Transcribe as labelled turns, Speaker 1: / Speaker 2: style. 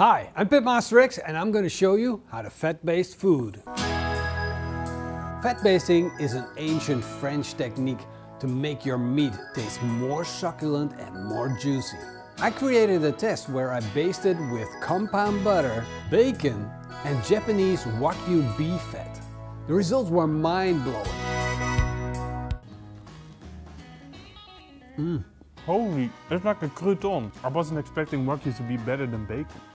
Speaker 1: Hi, I'm Pitmaster X and I'm going to show you how to fat baste food. Fat basting is an ancient French technique to make your meat taste more succulent and more juicy. I created a test where I basted with compound butter, bacon and Japanese Wagyu beef fat. The results were mind-blowing. Mm.
Speaker 2: Holy, it's like a crouton. I wasn't expecting Wagyu to be better than bacon.